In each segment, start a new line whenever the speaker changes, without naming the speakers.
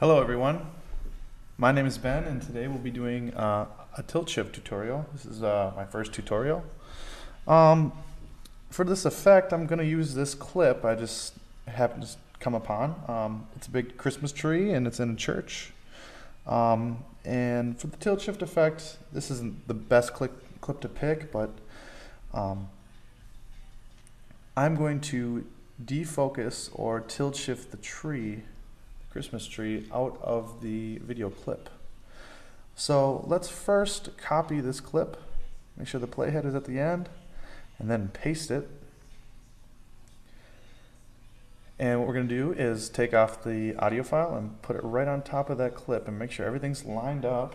Hello everyone, my name is Ben and today we'll be doing uh, a tilt shift tutorial. This is uh, my first tutorial. Um, for this effect I'm going to use this clip I just happened to come upon. Um, it's a big Christmas tree and it's in a church. Um, and for the tilt shift effect, this isn't the best clip, clip to pick, but um, I'm going to defocus or tilt shift the tree Christmas tree out of the video clip. So let's first copy this clip, make sure the playhead is at the end, and then paste it. And what we're going to do is take off the audio file and put it right on top of that clip and make sure everything's lined up.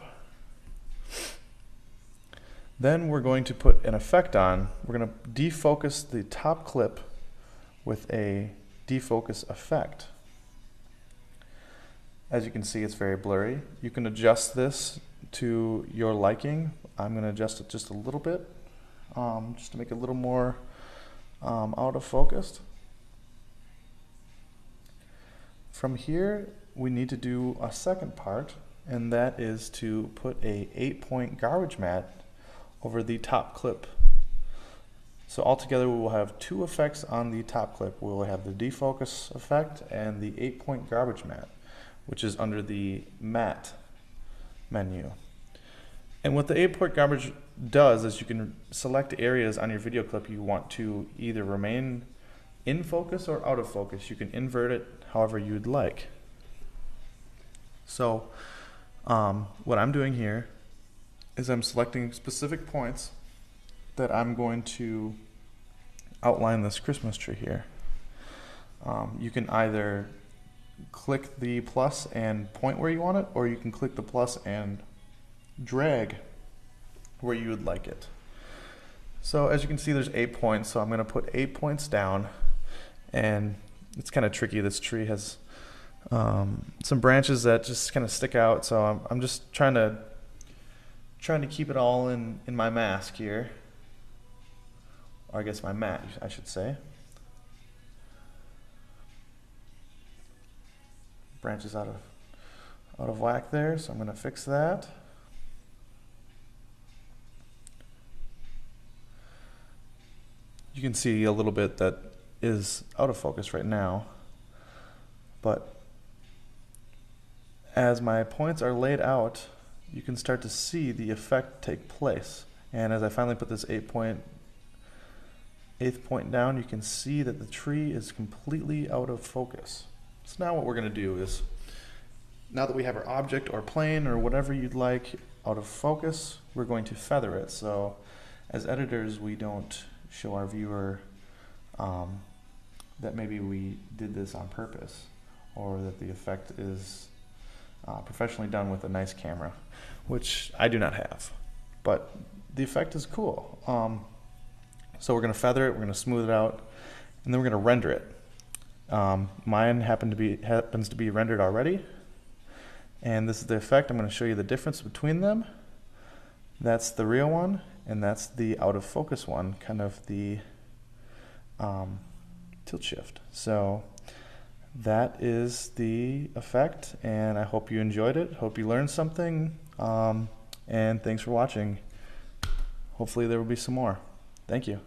Then we're going to put an effect on. We're going to defocus the top clip with a defocus effect. As you can see, it's very blurry. You can adjust this to your liking. I'm going to adjust it just a little bit, um, just to make it a little more um, out of focus. From here, we need to do a second part, and that is to put a 8-point garbage matte over the top clip. So altogether we will have two effects on the top clip. We will have the defocus effect and the 8-point garbage matte which is under the matte menu. And what the 8-point garbage does is you can select areas on your video clip you want to either remain in focus or out of focus. You can invert it however you'd like. So um, what I'm doing here is I'm selecting specific points that I'm going to outline this Christmas tree here. Um, you can either click the plus and point where you want it, or you can click the plus and drag where you would like it. So as you can see, there's eight points, so I'm going to put eight points down, and it's kind of tricky. This tree has um, some branches that just kind of stick out, so I'm, I'm just trying to trying to keep it all in, in my mask here, or I guess my matte, I should say. Branches out of out of whack there, so I'm going to fix that. You can see a little bit that is out of focus right now, but as my points are laid out, you can start to see the effect take place. And as I finally put this eight point, eighth point down, you can see that the tree is completely out of focus. So now what we're going to do is, now that we have our object or plane or whatever you'd like out of focus, we're going to feather it. So as editors, we don't show our viewer um, that maybe we did this on purpose or that the effect is uh, professionally done with a nice camera, which I do not have. But the effect is cool. Um, so we're going to feather it, we're going to smooth it out, and then we're going to render it. Um, mine happen to be happens to be rendered already. And this is the effect. I'm going to show you the difference between them. That's the real one, and that's the out of focus one, kind of the um, tilt shift. So that is the effect, and I hope you enjoyed it. Hope you learned something, um, and thanks for watching. Hopefully there will be some more. Thank you.